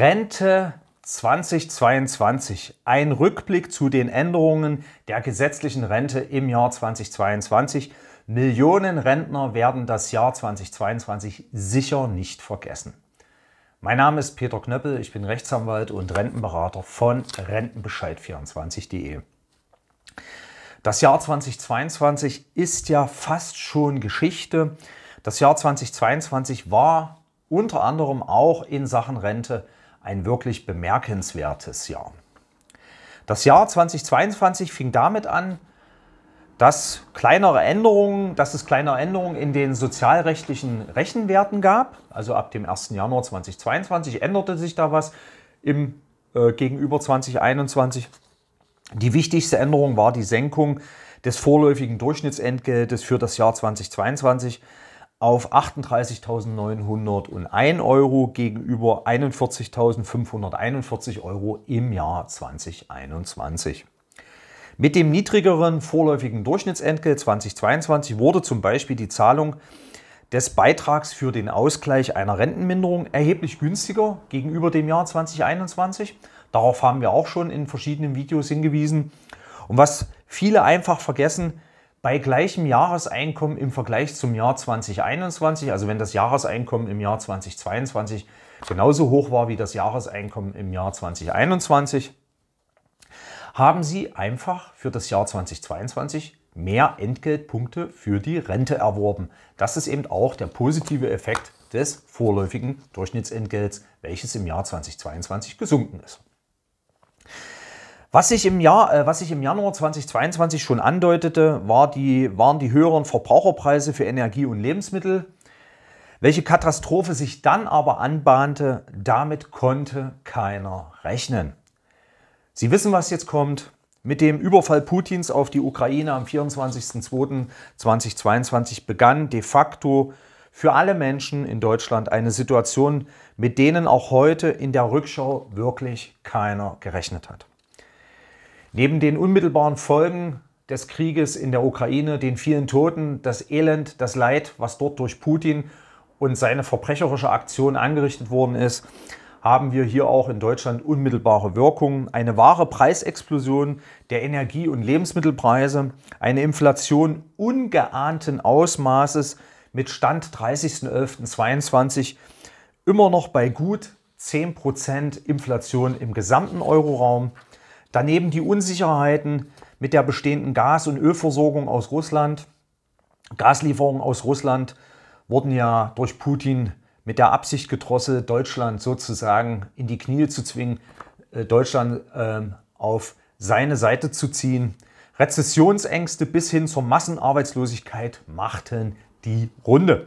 Rente 2022. Ein Rückblick zu den Änderungen der gesetzlichen Rente im Jahr 2022. Millionen Rentner werden das Jahr 2022 sicher nicht vergessen. Mein Name ist Peter Knöppel, ich bin Rechtsanwalt und Rentenberater von Rentenbescheid24.de. Das Jahr 2022 ist ja fast schon Geschichte. Das Jahr 2022 war unter anderem auch in Sachen Rente ein wirklich bemerkenswertes Jahr. Das Jahr 2022 fing damit an, dass kleinere Änderungen, dass es kleinere Änderungen in den sozialrechtlichen Rechenwerten gab. Also ab dem 1. Januar 2022 änderte sich da was im äh, gegenüber 2021. Die wichtigste Änderung war die Senkung des vorläufigen Durchschnittsentgeltes für das Jahr 2022 auf 38.901 Euro gegenüber 41.541 Euro im Jahr 2021. Mit dem niedrigeren vorläufigen Durchschnittsentgelt 2022 wurde zum Beispiel die Zahlung des Beitrags für den Ausgleich einer Rentenminderung erheblich günstiger gegenüber dem Jahr 2021. Darauf haben wir auch schon in verschiedenen Videos hingewiesen. Und was viele einfach vergessen, bei gleichem Jahreseinkommen im Vergleich zum Jahr 2021, also wenn das Jahreseinkommen im Jahr 2022 genauso hoch war wie das Jahreseinkommen im Jahr 2021, haben Sie einfach für das Jahr 2022 mehr Entgeltpunkte für die Rente erworben. Das ist eben auch der positive Effekt des vorläufigen Durchschnittsentgelts, welches im Jahr 2022 gesunken ist. Was sich im, Jahr, äh, was sich im Januar 2022 schon andeutete, war die, waren die höheren Verbraucherpreise für Energie und Lebensmittel. Welche Katastrophe sich dann aber anbahnte, damit konnte keiner rechnen. Sie wissen, was jetzt kommt. Mit dem Überfall Putins auf die Ukraine am 24.02.2022 begann de facto für alle Menschen in Deutschland eine Situation, mit denen auch heute in der Rückschau wirklich keiner gerechnet hat. Neben den unmittelbaren Folgen des Krieges in der Ukraine, den vielen Toten, das Elend, das Leid, was dort durch Putin und seine verbrecherische Aktion angerichtet worden ist, haben wir hier auch in Deutschland unmittelbare Wirkungen. Eine wahre Preisexplosion der Energie- und Lebensmittelpreise, eine Inflation ungeahnten Ausmaßes mit Stand 30.11.22 immer noch bei gut 10% Inflation im gesamten Euroraum. Daneben die Unsicherheiten mit der bestehenden Gas- und Ölversorgung aus Russland. Gaslieferungen aus Russland wurden ja durch Putin mit der Absicht gedrosselt, Deutschland sozusagen in die Knie zu zwingen, äh, Deutschland ähm, auf seine Seite zu ziehen. Rezessionsängste bis hin zur Massenarbeitslosigkeit machten die Runde.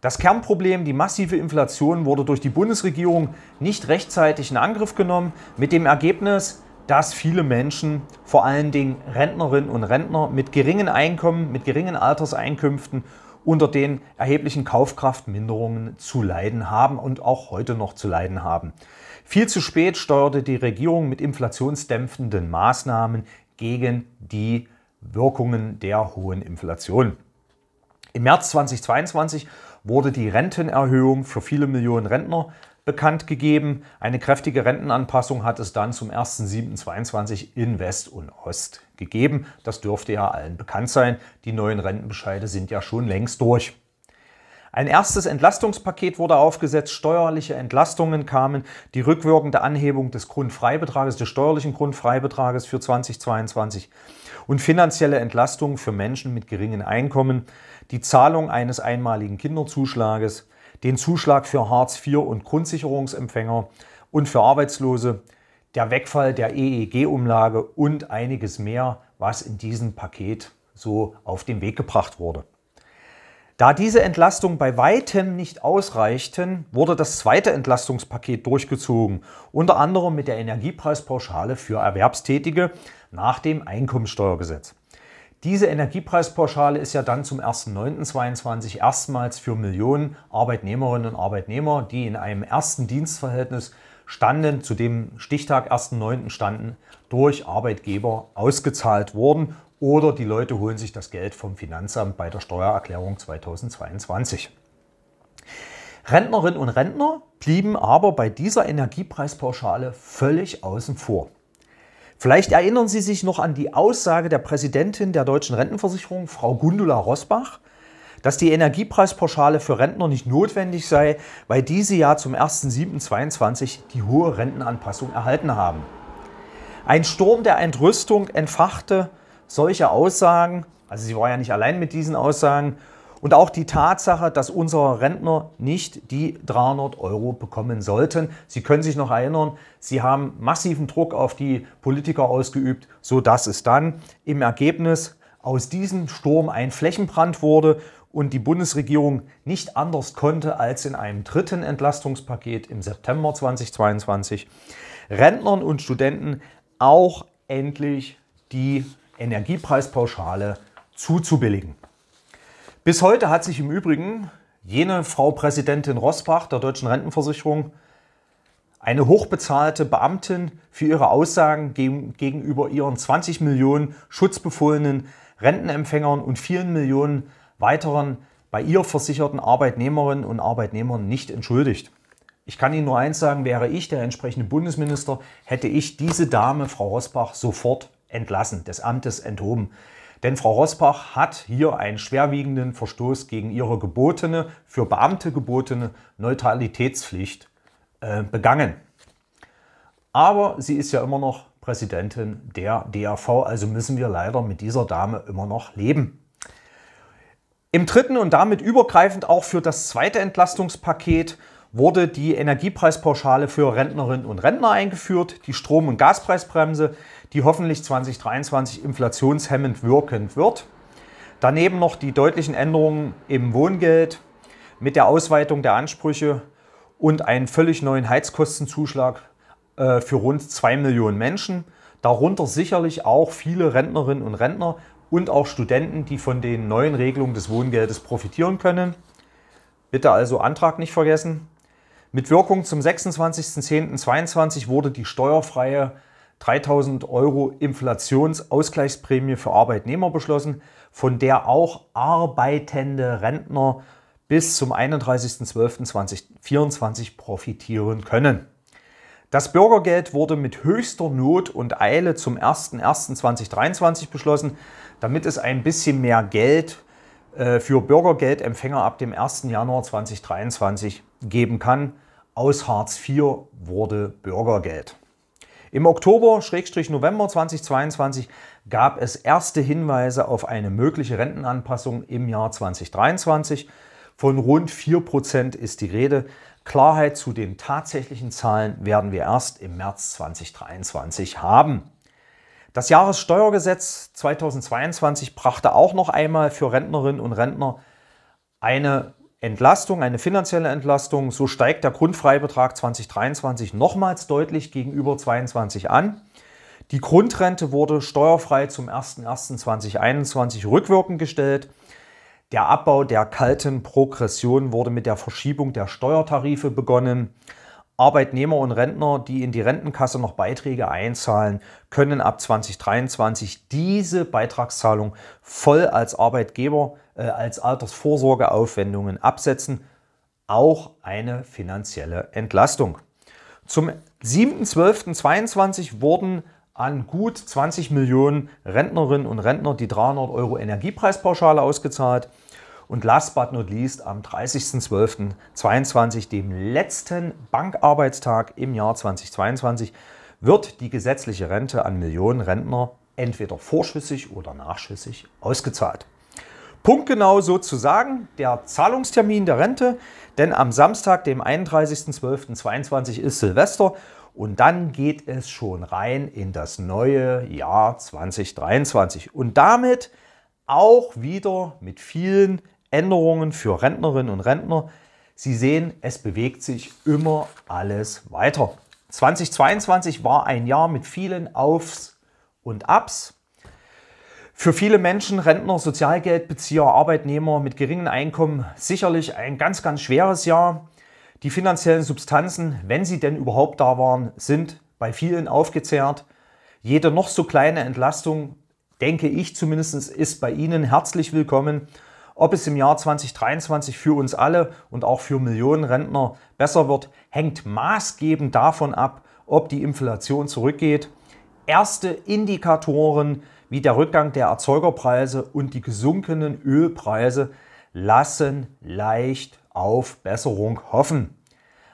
Das Kernproblem, die massive Inflation, wurde durch die Bundesregierung nicht rechtzeitig in Angriff genommen, mit dem Ergebnis, dass viele Menschen, vor allen Dingen Rentnerinnen und Rentner mit geringen Einkommen, mit geringen Alterseinkünften, unter den erheblichen Kaufkraftminderungen zu leiden haben und auch heute noch zu leiden haben. Viel zu spät steuerte die Regierung mit inflationsdämpfenden Maßnahmen gegen die Wirkungen der hohen Inflation. Im März 2022 wurde die Rentenerhöhung für viele Millionen Rentner bekannt gegeben. Eine kräftige Rentenanpassung hat es dann zum 1.7.22 in West und Ost gegeben. Das dürfte ja allen bekannt sein. Die neuen Rentenbescheide sind ja schon längst durch. Ein erstes Entlastungspaket wurde aufgesetzt, steuerliche Entlastungen kamen, die rückwirkende Anhebung des Grundfreibetrages, des steuerlichen Grundfreibetrages für 2022 und finanzielle Entlastungen für Menschen mit geringen Einkommen, die Zahlung eines einmaligen Kinderzuschlages, den Zuschlag für Hartz IV und Grundsicherungsempfänger und für Arbeitslose, der Wegfall der EEG-Umlage und einiges mehr, was in diesem Paket so auf den Weg gebracht wurde. Da diese Entlastungen bei weitem nicht ausreichten, wurde das zweite Entlastungspaket durchgezogen, unter anderem mit der Energiepreispauschale für Erwerbstätige nach dem Einkommensteuergesetz. Diese Energiepreispauschale ist ja dann zum 1.9.22 erstmals für Millionen Arbeitnehmerinnen und Arbeitnehmer, die in einem ersten Dienstverhältnis standen, zu dem Stichtag 1.9. standen, durch Arbeitgeber ausgezahlt worden oder die Leute holen sich das Geld vom Finanzamt bei der Steuererklärung 2022. Rentnerinnen und Rentner blieben aber bei dieser Energiepreispauschale völlig außen vor. Vielleicht erinnern Sie sich noch an die Aussage der Präsidentin der deutschen Rentenversicherung, Frau Gundula Rosbach, dass die Energiepreispauschale für Rentner nicht notwendig sei, weil diese ja zum 1.7.22 die hohe Rentenanpassung erhalten haben. Ein Sturm der Entrüstung entfachte solche Aussagen, also sie war ja nicht allein mit diesen Aussagen, und auch die Tatsache, dass unsere Rentner nicht die 300 Euro bekommen sollten. Sie können sich noch erinnern, sie haben massiven Druck auf die Politiker ausgeübt, sodass es dann im Ergebnis aus diesem Sturm ein Flächenbrand wurde und die Bundesregierung nicht anders konnte, als in einem dritten Entlastungspaket im September 2022 Rentnern und Studenten auch endlich die Energiepreispauschale zuzubilligen. Bis heute hat sich im Übrigen jene Frau Präsidentin Rosbach der Deutschen Rentenversicherung, eine hochbezahlte Beamtin, für ihre Aussagen gegenüber ihren 20 Millionen schutzbefohlenen Rentenempfängern und vielen Millionen weiteren bei ihr versicherten Arbeitnehmerinnen und Arbeitnehmern nicht entschuldigt. Ich kann Ihnen nur eins sagen, wäre ich der entsprechende Bundesminister, hätte ich diese Dame, Frau Rosbach, sofort entlassen, des Amtes enthoben. Denn Frau Rosbach hat hier einen schwerwiegenden Verstoß gegen ihre gebotene, für Beamte gebotene Neutralitätspflicht äh, begangen. Aber sie ist ja immer noch Präsidentin der DAV, also müssen wir leider mit dieser Dame immer noch leben. Im dritten und damit übergreifend auch für das zweite Entlastungspaket wurde die Energiepreispauschale für Rentnerinnen und Rentner eingeführt, die Strom- und Gaspreisbremse, die hoffentlich 2023 inflationshemmend wirkend wird. Daneben noch die deutlichen Änderungen im Wohngeld mit der Ausweitung der Ansprüche und einen völlig neuen Heizkostenzuschlag äh, für rund 2 Millionen Menschen. Darunter sicherlich auch viele Rentnerinnen und Rentner und auch Studenten, die von den neuen Regelungen des Wohngeldes profitieren können. Bitte also Antrag nicht vergessen. Mit Wirkung zum 26.10.22 wurde die steuerfreie 3000 Euro Inflationsausgleichsprämie für Arbeitnehmer beschlossen, von der auch arbeitende Rentner bis zum 31.12.2024 profitieren können. Das Bürgergeld wurde mit höchster Not und Eile zum 01.01.2023 beschlossen, damit es ein bisschen mehr Geld äh, für Bürgergeldempfänger ab dem 1. Januar 2023 geben kann. Aus Hartz IV wurde Bürgergeld. Im Oktober-November 2022 gab es erste Hinweise auf eine mögliche Rentenanpassung im Jahr 2023. Von rund 4% ist die Rede. Klarheit zu den tatsächlichen Zahlen werden wir erst im März 2023 haben. Das Jahressteuergesetz 2022 brachte auch noch einmal für Rentnerinnen und Rentner eine Entlastung, eine finanzielle Entlastung. So steigt der Grundfreibetrag 2023 nochmals deutlich gegenüber 2022 an. Die Grundrente wurde steuerfrei zum 01.01.2021 rückwirkend gestellt. Der Abbau der kalten Progression wurde mit der Verschiebung der Steuertarife begonnen. Arbeitnehmer und Rentner, die in die Rentenkasse noch Beiträge einzahlen, können ab 2023 diese Beitragszahlung voll als Arbeitgeber als Altersvorsorgeaufwendungen absetzen. Auch eine finanzielle Entlastung. Zum 7.12.22 wurden an gut 20 Millionen Rentnerinnen und Rentner die 300 Euro Energiepreispauschale ausgezahlt. Und last but not least, am 30.12.22, dem letzten Bankarbeitstag im Jahr 2022, wird die gesetzliche Rente an Millionen Rentner entweder vorschüssig oder nachschüssig ausgezahlt. Punktgenau sozusagen der Zahlungstermin der Rente, denn am Samstag, dem 31.12.22 ist Silvester und dann geht es schon rein in das neue Jahr 2023 und damit auch wieder mit vielen Änderungen für Rentnerinnen und Rentner. Sie sehen, es bewegt sich immer alles weiter. 2022 war ein Jahr mit vielen Aufs und Abs. Für viele Menschen, Rentner, Sozialgeldbezieher, Arbeitnehmer mit geringen Einkommen sicherlich ein ganz, ganz schweres Jahr. Die finanziellen Substanzen, wenn sie denn überhaupt da waren, sind bei vielen aufgezehrt. Jede noch so kleine Entlastung, denke ich zumindest, ist bei Ihnen herzlich willkommen. Ob es im Jahr 2023 für uns alle und auch für Millionen Rentner besser wird, hängt maßgebend davon ab, ob die Inflation zurückgeht. Erste Indikatoren wie der Rückgang der Erzeugerpreise und die gesunkenen Ölpreise lassen leicht auf Besserung hoffen.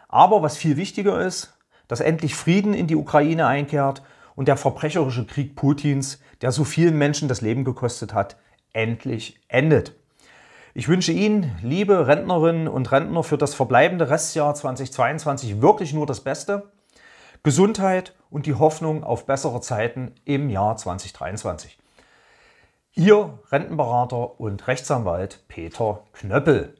Aber was viel wichtiger ist, dass endlich Frieden in die Ukraine einkehrt und der verbrecherische Krieg Putins, der so vielen Menschen das Leben gekostet hat, endlich endet. Ich wünsche Ihnen, liebe Rentnerinnen und Rentner, für das verbleibende Restjahr 2022 wirklich nur das Beste. Gesundheit und die Hoffnung auf bessere Zeiten im Jahr 2023. Ihr Rentenberater und Rechtsanwalt Peter Knöppel.